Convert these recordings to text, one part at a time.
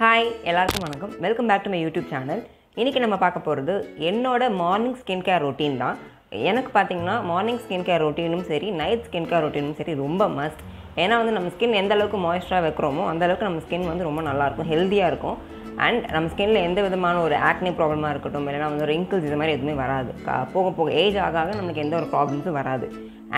Hi எல்லாருக்கும் வணக்கம். Welcome back to my YouTube channel இன்றைக்கி நம்ம பார்க்க போகிறது என்னோட மார்னிங் ஸ்கின் கேர் ரொட்டீன் தான். எனக்கு பார்த்தீங்கன்னா மார்னிங் ஸ்கின் கேர் ரொட்டீனும் சரி நைட் ஸ்கின் கேர் ரொட்டீனும் சரி ரொம்ப மஸ்ட் ஏன்னா வந்து நம்ம ஸ்கின் எந்த அளவுக்கு மாய்ஸ்டராக வைக்கிறோமோ அந்தளவுக்கு நம்ம ஸ்கின் வந்து ரொம்ப நல்லாயிருக்கும் ஹெல்த்தியாக இருக்கும். அண்ட் நம்ம ஸ்கின்ல எந்த விதமான ஒரு ஆக்னி ப்ராப்ளமாக இருக்கட்டும் இல்லைனா வந்து ரிங்கிள்ஸ் இது மாதிரி எதுவுமே வராது. போக போக ஏஜ் ஆக ஆக நமக்கு எந்த ஒரு ப்ராப்ளம்ஸும் வராது.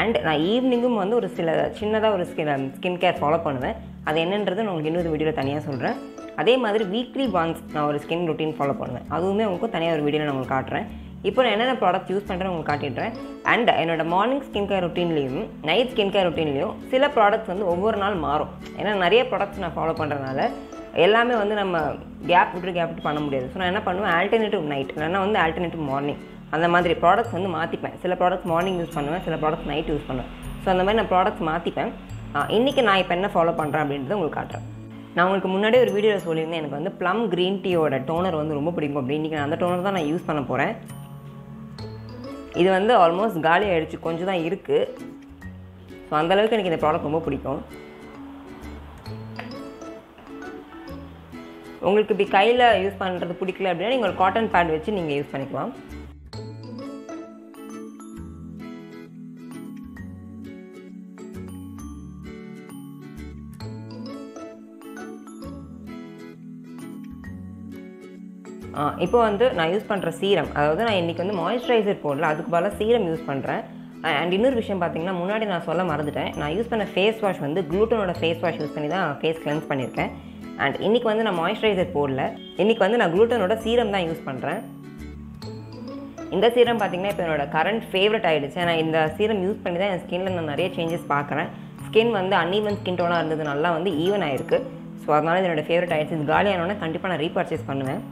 அண்ட் நான் ஈவினிங்கும் வந்து ஒரு சில சின்னதாக ஒரு ஸ்கின் ஸ்கின் கேர் ஃபாலோ பண்ணுவேன். அது என்னன்றது நான் உங்களுக்கு இன்னொரு வீடியோவில் தனியாக சொல்கிறேன் அதே மாதிரி வீக்லி ஒன்ஸ் நான் ஒரு ஸ்கின் ரொட்டீன் ஃபாலோ பண்ணுவேன். அதுவுமே உங்களுக்கு தனியாக ஒரு வீடியோவில் நான் உங்களுக்கு காட்டுறேன். இப்போ நான் என்னென்ன ப்ராடக்ட் யூஸ் பண்ணுறேன் உங்களுக்கு காட்டிடுறேன். அண்ட் என்னோட மார்னிங் ஸ்கின் கேர் ரொட்டீன்லேயும் நைட் ஸ்கின் கேர் ரொட்டீன்லேயும் சில ப்ராடக்ட்ஸ் வந்து ஒவ்வொரு நாள் மாறும். ஏன்னா நிறைய ப்ராடக்ட்ஸ் நான் ஃபாலோ பண்ணுறதுனால எல்லாமே வந்து நம்ம கேப் விட்டு கேப் விட்டு பண்ண முடியாது. ஸோ நான் என்ன பண்ணுவேன்? ஆல்டர்னேட்டிவ் நைட் இல்லைன்னா வந்து ஆல்டர்னேட்டிவ் மார்னிங் அந்த மாதிரி ப்ராடக்ட்ஸ் வந்து மாற்றிப்பேன் சில ப்ராடக்ட்ஸ் மார்னிங் யூஸ் பண்ணுவேன் சில ப்ராடக்ட்ஸ் நைட் யூஸ் பண்ணுவேன். ஸோ அந்த மாதிரி நான் ப்ராடக்ட்ஸ் மாற்றிப்பேன் இன்றைக்கி நான் இப்போ என்ன ஃபாலோ பண்ணுறேன் அப்படின்றத உங்களுக்கு காட்டுறேன். நான் உங்களுக்கு முன்னாடியே ஒரு வீடியோவில் சொல்லியிருந்தேன் எனக்கு வந்து ப்ளம் க்ரீன் டீயோட டோனர் வந்து ரொம்ப பிடிக்கும் அப்படி இன்றைக்கி நான் அந்த டோனர் தான் நான் யூஸ் பண்ண போகிறேன் இது வந்து ஆல்மோஸ்ட் காலி ஆகிடுச்சு கொஞ்சம் தான் இருக்குது ஸோ அந்தளவுக்கு எனக்கு இந்த ப்ராடக்ட் ரொம்ப பிடிக்கும். உங்களுக்கு இப்படி கையில் யூஸ் பண்ணுறது பிடிக்கல அப்படின்னா நீங்கள் ஒரு காட்டன் பேட் வச்சு நீங்கள் யூஸ் பண்ணிக்கலாம். இப்போ வந்து நான் யூஸ் பண்ணுற சீரம் அதாவது நான் இன்றைக்கி வந்து மாய்ஸ்சரைசர் போடல அதுக்கு பதிலாக சீரம் யூஸ் பண்ணுறேன் அண்ட் இன்னொரு விஷயம் பார்த்தீங்கன்னா முன்னாடி நான் சொல்ல மறந்துட்டேன். நான் யூஸ் பண்ண ஃபேஸ் வாஷ் வந்து க்ளூட்டனோட ஃபேஸ் வாஷ் யூஸ் பண்ணி தான் ஃபேஸ் கிளென்ஸ் பண்ணியிருக்கேன். அண்ட் இன்றைக்கி வந்து நான் மாய்ஸ்சரைசர் போடல. இன்றைக்கி வந்து நான் க்ளூட்டனோட சீரம் தான் யூஸ் பண்ணுறேன் இந்த சீரம் பார்த்தீங்கன்னா இப்போ என்னோட கரண்ட் ஃபேவரட் ஆகிடுச்சு நான் இந்த சீரம் யூஸ் பண்ணி தான் என் ஸ்கின்ல நான் நிறைய சேஞ்சஸ் பார்க்குறேன் ஸ்கின் வந்து அன்ஈவன் ஸ்கின் டோனாக இருந்தது நல்லா வந்து ஈவன் ஆயிருக்கு. ஸோ அதனால் இது ஃபேவரட் ஆகிடுச்சு இது காலியானோடனே கண்டிப்பாக நான் ரீபர்ச்சேஸ் பண்ணுவேன்.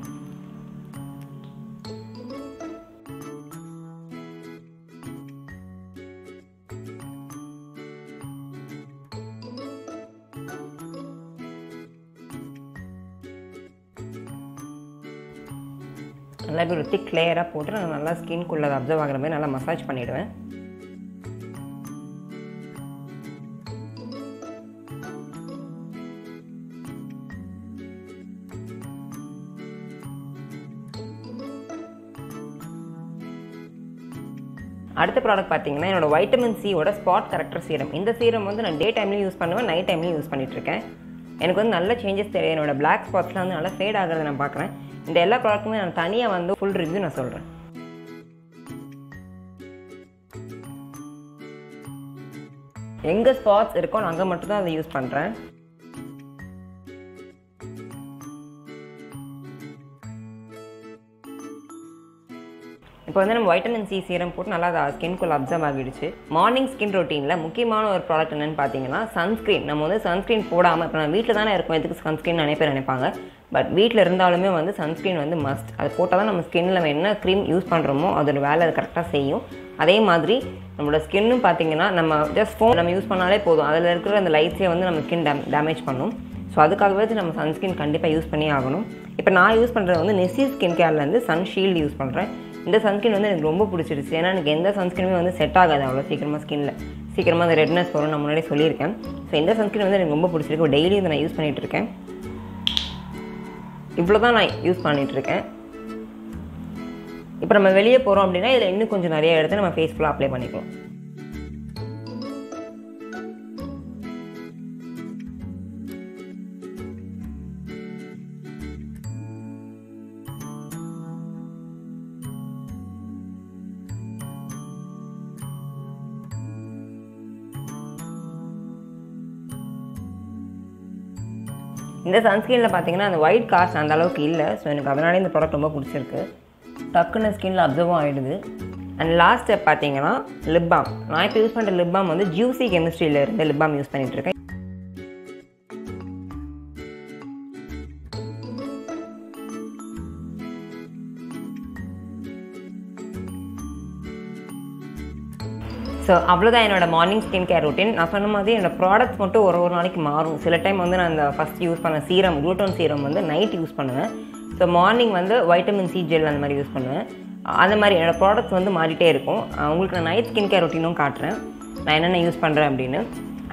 நல்லா இப்படி ஒரு திக் லேயராக போட்டு நான் நல்லா ஸ்கின்குள்ளே அப்சர்வ் ஆகிற மாதிரி நல்லா மசாஜ் பண்ணிவிடுவேன் அடுத்த ப்ராடக்ட் பார்த்தீங்கன்னா என்னோட வைட்டமின் சியோட ஸ்பாட் கரெக்டர் சீரம் இந்த சீரம் வந்து நான் டே டைம்லையும் யூஸ் பண்ணுவேன் நைட் டைம்லையும் யூஸ் பண்ணிகிட்ருக்கேன் இருக்கேன். எனக்கு வந்து நல்ல சேஞ்சஸ் தெரியும். என்னோட பிளாக் ஸ்பாட்ஸ்லாம் வந்து நல்லா ஃபேட் ஆகிறத நான் பார்க்குறேன். இந்த எல்லா ப்ராடக்ட்டுமே நான் தனியாக வந்து ஃபுல் ரிவ்யூ நான் சொல்கிறேன் எங்கே ஸ்பாட்ஸ் இருக்கோ நான் அங்கே மட்டும்தான் அதை யூஸ் பண்ணுறேன் இப்போ வந்து நம்ம வைட்டமின் சி சீரம் போட்டு நல்லா அதை ஸ்கின்குள்ளே அப்சர்வ் ஆகிடுச்சு. மார்னிங் ஸ்கின் ரொட்டீனில் முக்கியமான ஒரு ப்ராடக்ட் என்னன்னு பார்த்தீங்கன்னா சன்ஸ்க்ரீன் நம்ம வந்து சன்ஸ்க்ரீன் போடாமல் இப்போ நான் வீட்டில் தானே இருக்கும் எதுக்கு சன்ஸ்க்ரீன் நிறைய பேர் நினைப்பாங்க? பட் வீட்டில் இருந்தாலுமே வந்து சன்ஸ்க்ரீன் வந்து மஸ்ட் அது போட்டால் தான் நம்ம ஸ்கின்னில் நம்ம என்ன க்ரீம் யூஸ் பண்ணுறோமோ அதோட வேலை அது கரெக்டாக செய்யும். அதே மாதிரி நம்மளோட ஸ்கின்னும் பார்த்தீங்கன்னா நம்ம ஜஸ்ட் ஃபோன் நம்ம யூஸ் பண்ணாலே போதும். அதில் இருக்கிற அந்த லைட்ஸே வந்து நம்ம ஸ்கின் டேம் டேமேஜ் பண்ணும். ஸோ அதுக்காகவே நம்ம சன்ஸ்கிரீன் கண்டிப்பாக யூஸ் பண்ணி ஆகணும். இப்போ நான் யூஸ் பண்ணுறது வந்து நெசி ஸ்கின் கேர்லேருந்து சன் ஷீல்டு யூஸ் பண்ணுறேன் இந்த சன்ஸ்கிரீன் வந்து எனக்கு ரொம்ப பிடிச்சிருச்சு. ஏன்னா எனக்கு எந்த சன்ஸ்கிரீனுமே வந்து செட் ஆகாது அவ்வளோ சீக்கிரமாக ஸ்கின்ல சீக்கிரமாக அந்த ரெட்னஸ் வரும். நான் முன்னாடியே சொல்லியிருக்கேன். ஸோ இந்த சன்ஸ்கிரீன் வந்து எனக்கு ரொம்ப பிடிச்சிருக்கு. டெய்லி இதை நான் யூஸ் பண்ணிகிட்டு இருக்கேன். இவ்வளோ தான் நான் யூஸ் பண்ணிகிட்டு இருக்கேன். இப்போ நம்ம வெளியே போகிறோம் அப்படின்னா இதில் இன்னும் கொஞ்சம் நிறைய எடுத்து நம்ம ஃபேஸ் ஃபுல்லாக அப்ளை பண்ணிக்கலாம். இந்த சன்ஸ்கிரீனில் பார்த்தீங்கன்னா அந்த ஒயிட் காஸ்ட் அந்த அளவுக்கு இல்லை. ஸோ எனக்கு அதனாலே இந்த ப்ராடக்ட் ரொம்ப பிடிச்சிருக்கு. டக்குன்னு ஸ்கின்ல அப்சர்வும் ஆகிடுது அண்ட் லாஸ்ட் ஸ்டெப் பார்த்தீங்கன்னா லிப் பாம் நான் இப்போ யூஸ் பண்ணுற லிப் பாம் வந்து ஜூசி கெமிஸ்ட்ரியில் இருந்து லிப் பாம் யூஸ் பண்ணிகிட்ருக்கேன் ஸோ அவ்வளோதான் என்னோட மார்னிங் ஸ்கின் கேர் ரொட்டீன் நான் சொன்ன மாதிரி என்னோட ப்ராடக்ட்ஸ் மட்டும் ஒரு ஒரு நாளைக்கு மாறும். சில டைம் வந்து நான் அந்த ஃபஸ்ட் யூஸ் பண்ண சீரம் குளூட்டோன் சீரம் வந்து நைட் யூஸ் பண்ணுவேன். ஸோ மார்னிங் வந்து வைட்டமின் சி ஜெல் அந்த மாதிரி யூஸ் பண்ணுவேன். அந்த மாதிரி என்னோடய ப்ராடக்ட்ஸ் வந்து மாறிட்டே இருக்கும். உங்களுக்கு நான் நைட் ஸ்கின் கேர் ரொட்டீனும் காட்டுறேன். நான் என்னென்ன யூஸ் பண்ணுறேன் அப்படின்னு.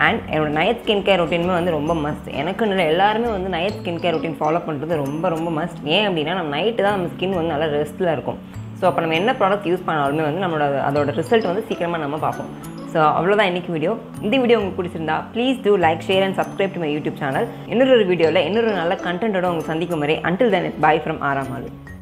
அண்ட் என்னோட நைட் ஸ்கின் கேர் ரொட்டீனுமே வந்து ரொம்ப மஸ்ட் எனக்குன்னு இல்லை எல்லாருமே வந்து night skin care routine follow பண்ணுறது ரொம்ப ரொம்ப மஸ்ட் ஏன் அப்படின்னா நம்ம நைட்டு தான் நம்ம ஸ்கின் வந்து நல்லா ரெஸ்ட்டில் இருக்கும். ஸோ அப்போ நம்ம என்ன ப்ராடக்ட் யூஸ் பண்ணாலுமே வந்து நம்மளோட அதோட ரிசல்ட் வந்து சீக்கிரமாக நம்ம பார்ப்போம். ஸோ அவ்வளோதான் இன்றைக்கி வீடியோ இந்த வீடியோ உங்களுக்கு பிடிச்சிருந்தா please do like share and subscribe to my YouTube channel இன்னொரு வீடியோவில் இன்னொரு நல்ல கண்டென்ட்டோட உங்களுக்கு சந்திக்கும் வரை அன்டில் தென் பை ஃப்ரம் ஆறாம்